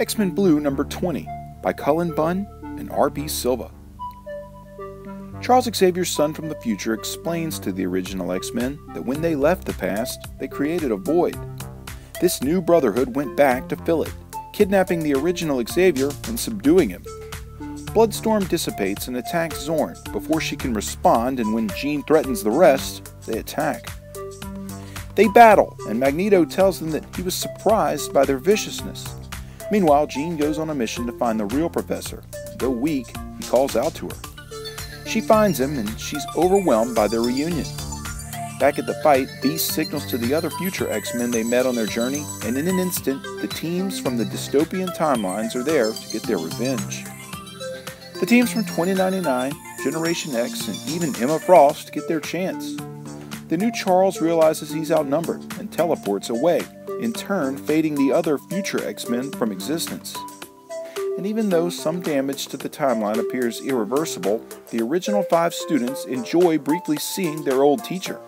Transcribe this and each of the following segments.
X Men Blue number 20 by Cullen Bunn and R.B. Silva. Charles Xavier's son from the future explains to the original X Men that when they left the past, they created a void. This new brotherhood went back to fill it, kidnapping the original Xavier and subduing him. Bloodstorm dissipates and attacks Xorn before she can respond, and when Jean threatens the rest, they attack. They battle, and Magneto tells them that he was surprised by their viciousness. Meanwhile, Jean goes on a mission to find the real professor. Though weak, he calls out to her. She finds him, and she's overwhelmed by their reunion. Back at the fight, Beast signals to the other future X Men they met on their journey, and in an instant, the teams from the dystopian timelines are there to get their revenge. The teams from 2099, Generation X, and even Emma Frost get their chance. The new Charles realizes he's outnumbered and teleports away, in turn fading the other future X Men from existence. And even though some damage to the timeline appears irreversible, the original five students enjoy briefly seeing their old teacher.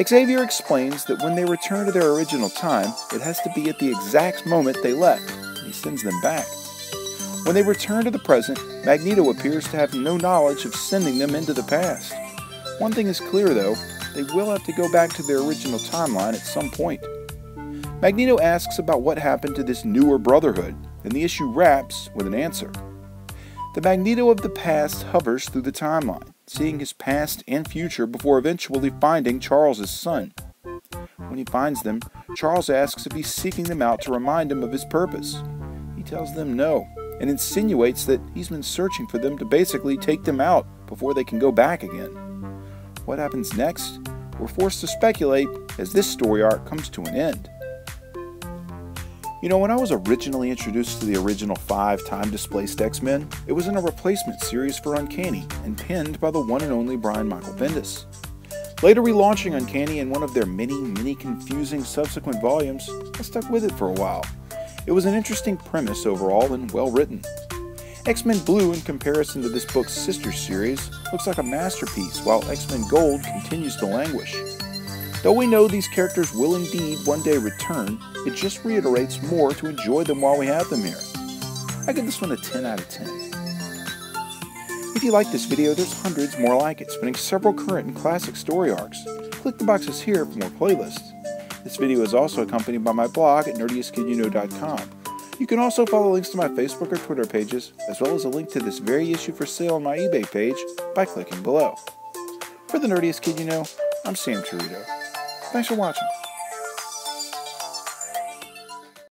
Xavier explains that when they return to their original time, it has to be at the exact moment they left, he sends them back. When they return to the present, Magneto appears to have no knowledge of sending them into the past. One thing is clear though, they will have to go back to their original timeline at some point. Magneto asks about what happened to this newer brotherhood, and the issue wraps with an answer. The Magneto of the past hovers through the timeline, seeing his past and future before eventually finding Charles's son. When he finds them, Charles asks if he's seeking them out to remind him of his purpose. He tells them no, and insinuates that he's been searching for them to basically take them out before they can go back again. What happens next? We're forced to speculate as this story arc comes to an end. You know, when I was originally introduced to the original five time displaced X Men, it was in a replacement series for Uncanny and penned by the one and only Brian Michael Bendis. Later relaunching Uncanny in one of their many, many confusing subsequent volumes, I stuck with it for a while it was an interesting premise overall and well written. X Men Blue, in comparison to this book's sister series, looks like a masterpiece, while X Men Gold continues to languish. Though we know these characters will indeed one day return, it just reiterates more to enjoy them while we have them here. I give this one a 10 out of 10. If you like this video, there's hundreds more like it, spanning several current and classic story arcs. Click the boxes here for more playlists. This video is also accompanied by my blog at nerdiestkidyouknow.com. You can also follow links to my Facebook or Twitter pages, as well as a link to this very issue for sale on my eBay page by clicking below. For the Nerdiest Kid You Know, I'm Sam Torito. Thanks for watching.